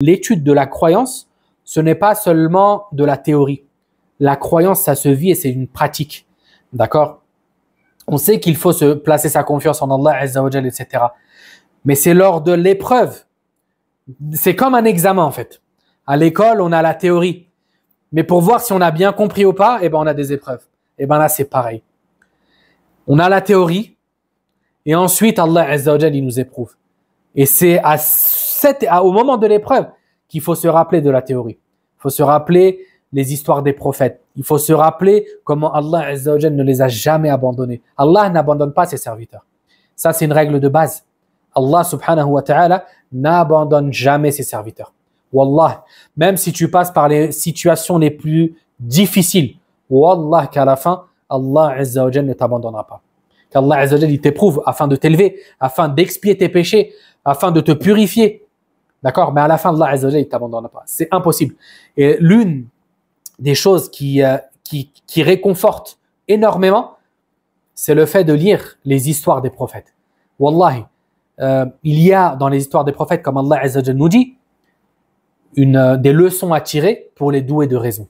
l'étude de la croyance, ce n'est pas seulement de la théorie. La croyance, ça se vit et c'est une pratique. D'accord? On sait qu'il faut se placer sa confiance en Allah, Azzawajal, etc. Mais c'est lors de l'épreuve. C'est comme un examen, en fait. À l'école, on a la théorie. Mais pour voir si on a bien compris ou pas, eh ben, on a des épreuves. Eh ben là, c'est pareil. On a la théorie. Et ensuite, Allah, Azzawajal, il nous éprouve. Et c'est à au moment de l'épreuve qu'il faut se rappeler de la théorie. Il faut se rappeler les histoires des prophètes. Il faut se rappeler comment Allah ne les a jamais abandonnés. Allah n'abandonne pas ses serviteurs. Ça, c'est une règle de base. Allah subhanahu wa ta'ala n'abandonne jamais ses serviteurs. Wallah, même si tu passes par les situations les plus difficiles, Wallah qu'à la fin, Allah ne t'abandonnera pas. Qu'Allah il t'éprouve afin de t'élever, afin d'expier tes péchés, afin de te purifier. D'accord? Mais à la fin, Allah Azza il t'abandonnera pas. C'est impossible. Et l'une des choses qui, euh, qui, réconforte énormément, c'est le fait de lire les histoires des prophètes. Wallahi, euh, il y a dans les histoires des prophètes, comme Allah Azza nous dit, une, euh, des leçons à tirer pour les doués de raison.